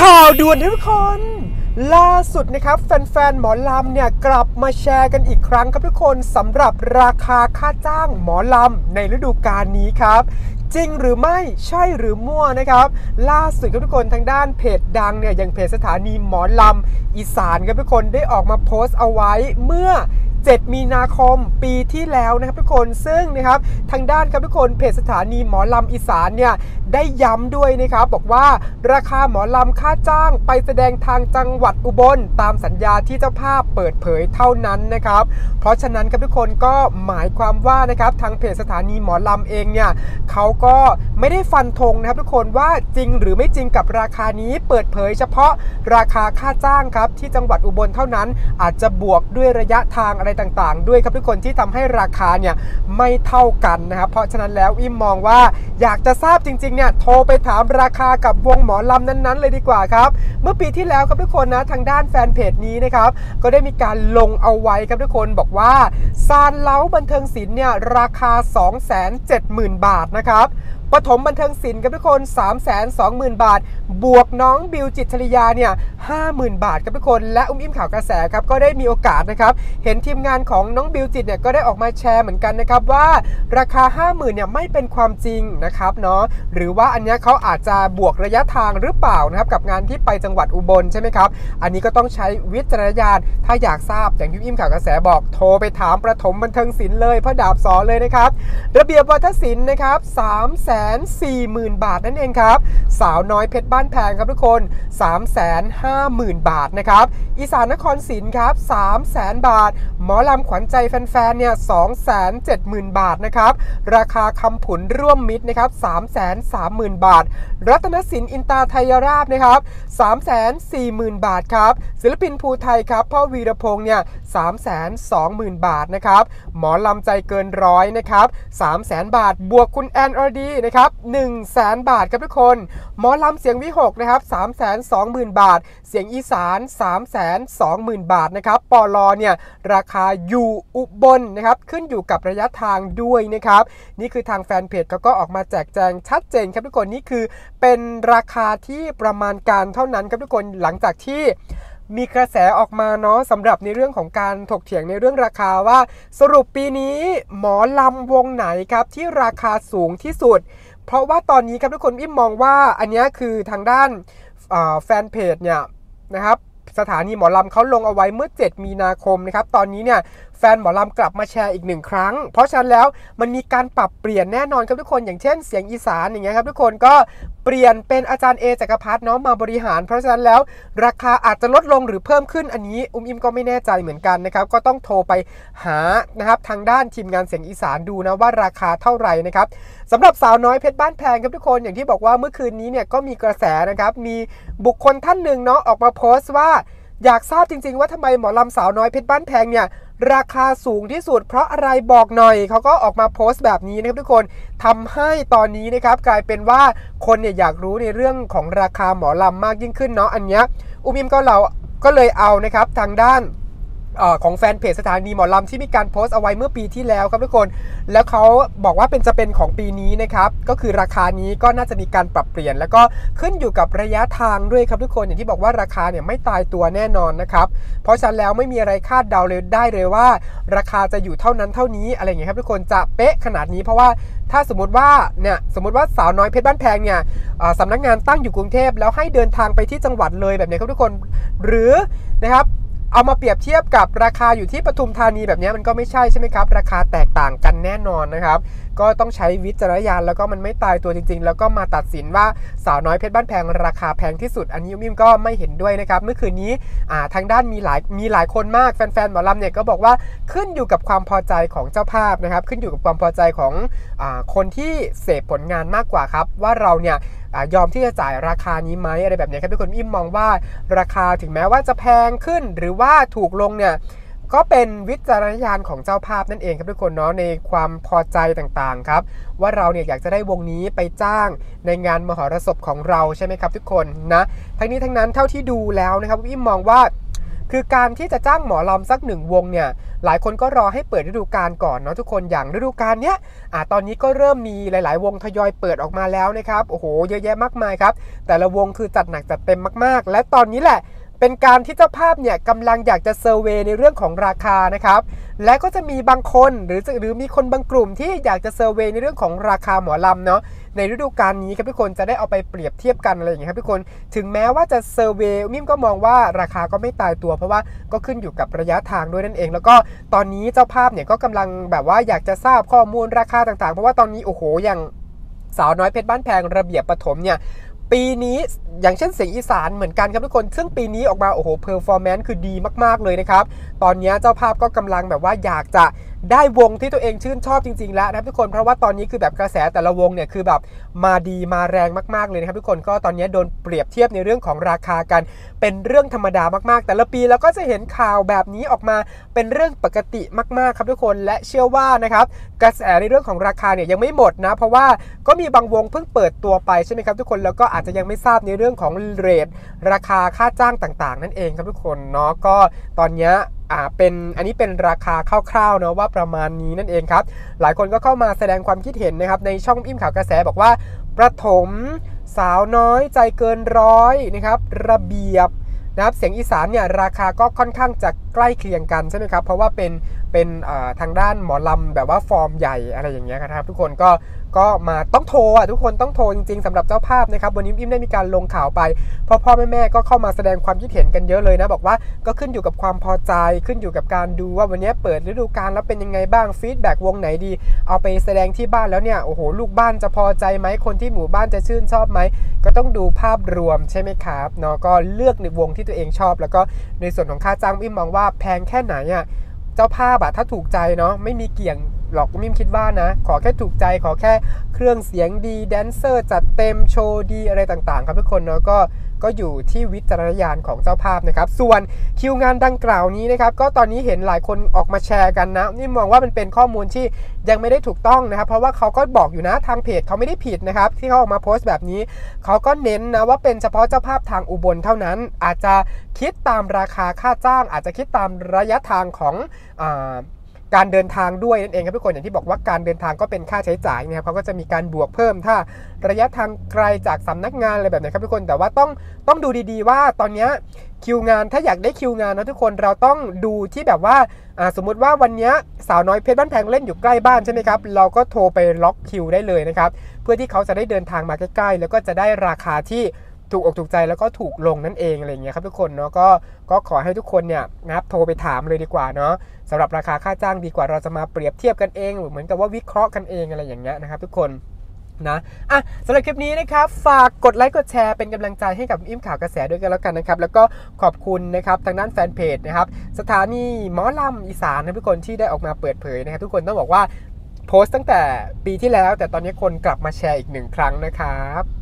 ข่าวด่วนทุกคน ล่าสุดนะครับ แฟนๆหมอลำเนี่ยกลับมาแชร์กันอีกครั้งครับทุกคนสำหรับราคาค่าจ้างหมอลำในฤดูกาลนี้ครับจริงหรือไม่ใช่หรือมั่วนะครับ ล่าสุดครับทุกคนทางด้านเพจดังเนี่ยอย่างเพจสถานีหมอลำอีสานครับทุกคนได้ออกมาโพสต์เอาไว้เมื่อ 7 มีนาคมปีที่แล้วนะครับทุกคนซึ่งนะครับทางด้านครับทุกคนเพจสถานีหมอลำอีสานเนี่ยได้ย้ำด้วยนะครับบอกว่าราคาหมอลำค่าจ้างไปแสดงทางจังหวัดอุบล ตามสัญญาที่เจ้าภาพเปิดเผยเท่านั้นนะครับ เพราะฉะนั้นครับทุกคนก็หมายความว่านะครับทางเพจสถานีหมอลำเองเนี่ยเขาก็ไม่ได้ฟันธงนะครับทุกคนว่าจริงหรือไม่จริงกับราคานี้เปิดเผยเฉพาะราคาค่าจ้างครับที่จังหวัดอุบลเท่านั้น อาจจะบวกด้วยระยะทางอะไรต่างๆ ด้วยครับทุกคนที่ทำให้ราคาเนี่ยไม่เท่ากันนะครับเพราะฉะนั้นแล้วอิมมองว่าอยากจะทราบจริงๆเนี่ยโทรไปถามราคากับวงหมอลำนั้นๆ เลยดีกว่าครับ เมื่อปีที่แล้วครับทุกคนนะทางด้านแฟนเพจนี้นะครับก็ได้มีการลงเอาไว้ครับทุกคนบอกว่าซานเล้าบันเทิงศิลป์เนี่ยราคา 270,000 บาทนะครับ ปฐมบันเทิงศิลป์ครับทุกคน 3 2 0 0 0 0 บาท บวกน้องบิวจิตชริยาเนี่ย50,000 บาทครับทุกคน และอุ้มอิ่มข่าวกระแสครับก็ได้มีโอกาสนะครับ เห็นทีมงานของน้องบิวจิตเนี่ยก็ได้ออกมาแชร์เหมือนกันนะครับว่าราคา 50,000เนี่ยไม่เป็นความจริงนะครับเนาะหรือว่าอันนี้เขาอาจจะบวกระยะทางหรือเปล่านะครับกับงานที่ไปจังหวัดอุบลใช่ไหมครับ อันนี้ก็ต้องใช้วิจารณญาณถ้าอยากทราบอย่างที่อิ่มข่าวกระแสบอกโทรไปถามประถมบันเทิงศิลป์เลยพ่อดาบสอเลยนะครับระเบียบวัฒนศิลป์นะครับ3 4 0 0 0 0 บาทนั่นเองครับ สาวน้อยเพชรบ้านแพงครับทุกคน 3 5 0 0 0 0 บาทนะครับ อีสานนครศิลป์ครับ3 0 0 0 0 0 บาท หมอลำขวัญใจแฟนๆ เนี่ย2 7 0 0 0 0 บาทนะครับ ราคาคำผุนร่วมมิตรนะครับ3 3 0 0 0 0 บาท รัตนศิลป์อินตาไทยราบนะครับ3 4 0 0 0 0 บาทครับศิลปินภูไทยครับพ่อวีรพงษ์เนี่ย3 2 0 0 0 0 บาทนะครับ หมอลำใจเกินร้อยนะครับ3 0 0 0 0บาท บวกคุณแอนอรดีนะครับ1 0 0 0 0 0บาทครับทุกคน หมอลำเสียงวิหกนะครับ3 2 0 0 0 0 บาท เสียงอีสาน 3 2 0 0 0 0 บาทนะครับปอลอเนี่ยราคาอยู่อุบลนะครับขึ้นอยู่กับระยะทางด้วยนะครับนี่คือทางแฟนเพจเขาก็ออกมาแจกแจงชัดเจนครับทุกคนนี่คือเป็นราคาที่ประมาณการเท่านั้นครับทุกคนหลังจากที่ มีกระแสออกมาเนาะสำหรับในเรื่องของการถกเถียงในเรื่องราคาว่า สรุปปีนี้หมอลำวงไหนครับที่ราคาสูงที่สุด เพราะว่าตอนนี้ครับทุกคนอิ่มมองว่าอันนี้คือทางด้านแฟนเพจเนี่ยนะครับสถานีหมอลำเขาลงเอาไว้เมื่อ 7 มีนาคมนะครับ ตอนนี้เนี่ยแฟนหมอลำกลับมาแชร์อีกหนึ่งครั้ง เพราะฉะนั้นแล้วมันมีการปรับเปลี่ยนแน่นอนครับทุกคน อย่างเช่นเสียงอีสานอย่างเงี้ยครับทุกคนก็เปลี่ยนเป็นอาจารย์เอจักรพัฒน์เนาะมาบริหาร เพราะฉะนั้นแล้วราคาอาจจะลดลงหรือเพิ่มขึ้นอันนี้อุ้มอิมก็ไม่แน่ใจเหมือนกันนะครับ ก็ต้องโทรไปหานะครับทางด้านทีมงานเสียงอีสานดูนะว่าราคาเท่าไหร่นะครับสำหรับสาวน้อยเพชรบ้านแพงครับทุกคนอย่างที่บอกว่าเมื่อคืนนี้เนี่ยก็มีกระแสนะครับมีบุคคลท่านหนึ่งเนาะออกมาโพสต์ว่าอยากทราบจริง ๆ ว่าทำไมหมอลำสาวน้อยเพชรบ้านแพงเนี่ย ราคาสูงที่สุดเพราะอะไรบอกหน่อย เขาก็ออกมาโพสต์แบบนี้นะครับทุกคนทำให้ตอนนี้นะครับกลายเป็นว่าคนเนี่ยอยากรู้ในเรื่องของราคาหมอลำมากยิ่งขึ้นเนาะอันเนี้ยอุมิมก็เราก็เลยเอานะครับทางด้าน ของแฟนเพจสถานีหมอลำที่มีการโพสต์เอาไว้เมื่อปีที่แล้วครับทุกคน แล้วเขาบอกว่าเป็นจะเป็นของปีนี้นะครับ ก็คือราคานี้ก็น่าจะมีการปรับเปลี่ยน แล้วก็ขึ้นอยู่กับระยะทางด้วยครับทุกคน อย่างที่บอกว่าราคาเนี่ยไม่ตายตัวแน่นอนนะครับ เพราะฉะนั้นแล้วไม่มีอะไรคาดเดาเลยได้เลยว่า ราคาจะอยู่เท่านั้นเท่านี้อะไรอย่างเงี้ยครับทุกคนจะเป๊ะขนาดนี้เพราะว่าถ้าสมมติว่าเนี่ยสมมติว่าสาวน้อยเพชรบ้านแพงเนี่ยสำนักงานตั้งอยู่กรุงเทพแล้วให้เดินทางไปที่จังหวัดเลยแบบนี้ครับทุกคน หรือนะครับ เอามาเปรียบเทียบกับราคาอยู่ที่ปทุมธานีแบบนี้มันก็ไม่ใช่ใช่ไหมครับ ราคาแตกต่างกันแน่นอนนะครับ ก็ต้องใช้วิจารณญาณแล้วก็มันไม่ตายตัวจริง ๆ แล้วก็มาตัดสินว่าสาวน้อยเพชรบ้านแพงราคาแพงที่สุด อันนี้มิมก็ไม่เห็นด้วยนะครับเมื่อคืนนี้ทางด้านมีหลายมีหลายคนมากแฟนๆหมอลำเนี่ยก็บอกว่าขึ้นอยู่กับความพอใจของเจ้าภาพนะครับ ขึ้นอยู่กับความพอใจของอคนที่เสพผลงานมากกว่าครับ ว่าเราเนี่ยยอมที่จะจ่ายราคานี้ไหมอะไรแบบนี้ครับทุกคนอิมมองว่าราคาถึงแม้ว่าจะแพงขึ้นหรือว่าถูกลงเนี่ยก็เป็นวิจารณญาณของเจ้าภาพนั่นเองครับทุกคนเนาะในความพอใจต่างๆครับ ว่าเราเนี่ยอยากจะได้วงนี้ไปจ้างในงานมหรสพของเราใช่ไหมครับทุกคนนะทั้งนี้ทั้งนั้นเท่าที่ดูแล้วนะครับอิมมองว่า คือการที่จะจ้างหมอลำสักหนึ่งวงเนี่ยหลายคนก็รอให้เปิดฤดูกาลก่อนเนาะทุกคนอย่างฤดูกาลเนี้ยอ่าตอนนี้ก็เริ่มมีหลาย ๆ วงทยอยเปิดออกมาแล้วนะครับโอ้โหเยอะแยะมากมายครับแต่ละวงคือจัดหนักจัดเต็มมากๆ และตอนนี้แหละ เป็นการที่เจ้าภาพเนี่ยกำลังอยากจะเซอร์เวยในเรื่องของราคานะครับ และก็จะมีบางคนหรือหรือมีคนบางกลุ่มที่อยากจะเซอร์เวยในเรื่องของราคาหมอลำเนาะในฤดูกาลนี้ครับทุกคนจะได้เอาไปเปรียบเทียบกันอะไรอย่างเงี้ยครับทุกคนถึงแม้ว่าจะเซอร์เวยมิมก็มองว่าราคาก็ไม่ตายตัว เพราะว่าก็ขึ้นอยู่กับระยะทางด้วยนั่นเอง แล้วก็ตอนนี้เจ้าภาพเนี่ยก็กำลังแบบว่าอยากจะทราบข้อมูลราคาต่างๆ เพราะว่าตอนนี้โอ้โหอย่างสาวน้อยเพชรบ้านแพงระเบียบประถมเนี่ย ปีนี้อย่างเช่นเสียงอีสานเหมือนกันครับทุกคน ซึ่งปีนี้ออกมาโอ้โห performance คือดีมากๆเลยนะครับ ตอนนี้เจ้าภาพก็กำลังแบบว่าอยากจะ ได้วงที่ตัวเองชื่นชอบจริง ๆ แล้วนะครับทุกคนเพราะว่าตอนนี้คือแบบกระแสแต่ละวงเนี่ยคือแบบมาดีมาแรงมากๆเลยนะครับทุกคนก็ตอนนี้โดนเปรียบเทียบในเรื่องของราคากันเป็นเรื่องธรรมดามากๆ แต่ละปีเราก็จะเห็นข่าวแบบนี้ออกมาเป็นเรื่องปกติมากๆครับทุกคนและเชื่อว่านะครับกระแสในเรื่องของราคาเนี่ยยังไม่หมดนะเพราะว่าก็มีบางวงเพิ่งเปิดตัวไปใช่ไหมครับทุกคนแล้วก็อาจจะยังไม่ทราบในเรื่องของเรทราคาค่าจ้างต่าง ๆ นั่นเองครับทุกคนเนาะก็ตอนนี้ อ่าเป็นอันนี้เป็นราคาคร่าวๆนะว่าประมาณนี้นั่นเองครับ หลายคนก็เข้ามาแสดงความคิดเห็นนะครับ ในช่องอิ่มข่าวกระแสบอกว่าประถมสาวน้อยใจเกินร้อยนะครับ ระเบียบนะครับเสียงอีสานเนี่ยราคาก็ค่อนข้างจะใกล้เคียงกันใช่ไหมครับ เพราะว่าเป็น เป็นทางด้านหมอลำแบบว่าฟอร์มใหญ่อะไรอย่างเงี้ยครับ ทุกคนก็ก็มาต้องโทรอะทุกคนต้องโทรจริงๆสำหรับเจ้าภาพนะครับวันนี้อิมได้มีการลงข่าวไปพ่อพ่อแม่แม่ก็เข้ามาแสดงความคิดเห็นกันเยอะเลยนะ บอกว่าก็ขึ้นอยู่กับความพอใจขึ้นอยู่กับการดูว่าวันนี้เปิดฤดูกาลแล้วเป็นยังไงบ้าง feedback วงไหนดี เอาไปแสดงที่บ้านแล้วเนี่ยโอ้โหลูกบ้านจะพอใจไหมคนที่หมู่บ้านจะชื่นชอบไหมก็ต้องดูภาพรวมใช่ไหมครับเนาะก็เลือกในวงที่ตัวเองชอบ แล้วก็ในส่วนของค่าจ้างอิมมองว่าแพงแค่ไหนอะ จ้าภาพอะถ้าถูกใจเนาะไม่มีเกี่ยง หรอกมิมคิดว่านะ ขอแค่ถูกใจขอแค่เครื่องเสียงดีแดนเซอร์จัดเต็มโชว์ดีอะไรต่างๆ ครับทุกคนเนาะก็ก็อยู่ที่วิจารณญาณของเจ้าภาพนะครับ ส่วนคิวงานดังกล่าวนี้นะครับ ก็ตอนนี้เห็นหลายคนออกมาแชร์กันนะ นี่มองว่ามันเป็นข้อมูลที่ยังไม่ได้ถูกต้องนะครับ เพราะว่าเขาก็บอกอยู่นะทางเพจเขาไม่ได้ผิดนะครับ ที่เขาออกมาโพสต์แบบนี้ เขาก็เน้นนะว่าเป็นเฉพาะเจ้าภาพทางอุบลเท่านั้น อาจจะคิดตามราคาค่าจ้าง อาจจะคิดตามระยะทางของอ การเดินทางด้วยนั่นเองครับทุกคนอย่างที่บอกว่าการเดินทางก็เป็นค่าใช้จ่ายนะครับเขาก็จะมีการบวกเพิ่มถ้าระยะทางไกลจากสำนักงานอะไรแบบนี้ครับทุกคนแต่ว่าต้องต้องดูดีๆ ว่าตอนนี้คิวงานถ้าอยากได้คิวงานนะทุกคนเราต้องดูที่แบบว่าสมมุติว่าวันนี้สาวน้อยเพชรบ้านแพงเล่นอยู่ใกล้บ้านใช่ไหมครับเราก็โทรไปล็อกคิวได้เลยนะครับเพื่อที่เขาจะได้เดินทางมาใกล้ๆ แล้วก็จะได้ราคาที่ ถูกอกถูกใจแล้วก็ถูกลงนั่นเองอะไรเงี้ยครับทุกคนเนาะก็ก็ขอให้ทุกคนเนี่ยนะครับโทรไปถามเลยดีกว่าเนาะสำหรับราคาค่าจ้างดีกว่าเราจะมาเปรียบเทียบกันเองเหมือนกับว่าวิเคราะห์กันเองอะไรอย่างเงี้ยนะครับทุกคนนะอะสำหรับคลิปนี้นะครับ ฝากกดไลค์กดแชร์เป็นกำลังใจให้กับอิ่มข่าวกระแสด้วยกันแล้วกันนะครับ แล้วก็ขอบคุณนะครับทางด้านแฟนเพจนะครับ สถานีหมอลำอีสานนะทุกคนที่ได้ออกมาเปิดเผยนะครับ ทุกคนต้องบอกว่าโพสต์ตั้งแต่ปีที่แล้ว แต่ตอนนี้คนกลับมาแชร์อีกหนึ่งครั้งนะครับ